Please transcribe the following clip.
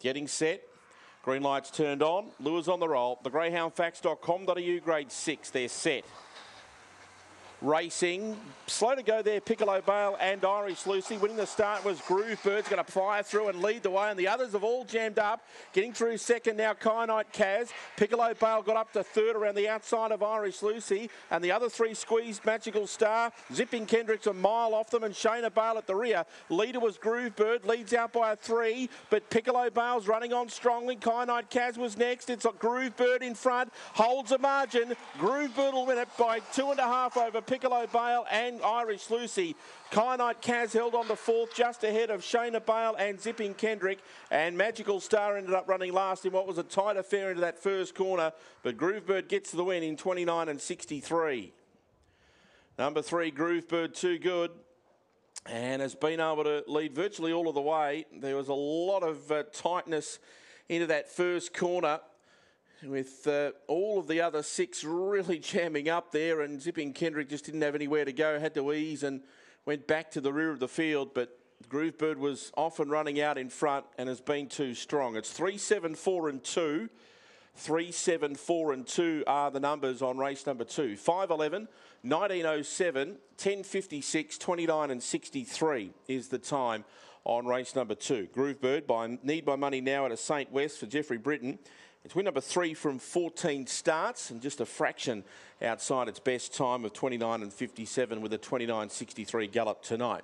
Getting set. Green lights turned on. Lures on the roll. The greyhoundfacts.com.au grade six. They're set racing. Slow to go there, Piccolo Bale and Irish Lucy. Winning the start was Groove Bird's going to fire through and lead the way, and the others have all jammed up. Getting through second now, Kyanite Kaz. Piccolo Bale got up to third around the outside of Irish Lucy, and the other three squeezed Magical Star. Zipping Kendricks a mile off them, and Shayna Bale at the rear. Leader was Groove Bird, leads out by a three, but Piccolo Bale's running on strongly. Kyanite Kaz was next. It's Groove Bird in front, holds a margin. Groove Bird will win it by two and a half over Piccolo Bale and Irish Lucy. Kyanite Kaz held on to fourth, just ahead of Shayna Bale and Zipping Kendrick. And Magical Star ended up running last in what was a tight affair into that first corner. But Groovebird gets the win in 29 and 63. Number three, Groovebird, too good and has been able to lead virtually all of the way. There was a lot of uh, tightness into that first corner with uh, all of the other six really jamming up there, and Zipping Kendrick just didn't have anywhere to go, had to ease and went back to the rear of the field. But Groovebird was often running out in front and has been too strong. It's 3 7 4 and 2. 3 7 4 and 2 are the numbers on race number 2. 5 11, 1907, 1056, 29 and 63 is the time on race number 2. Groovebird by Need My Money now at a St. West for Jeffrey Britton. It's win number three from 14 starts and just a fraction outside its best time of 29 and 57 with a 29.63 gallop tonight.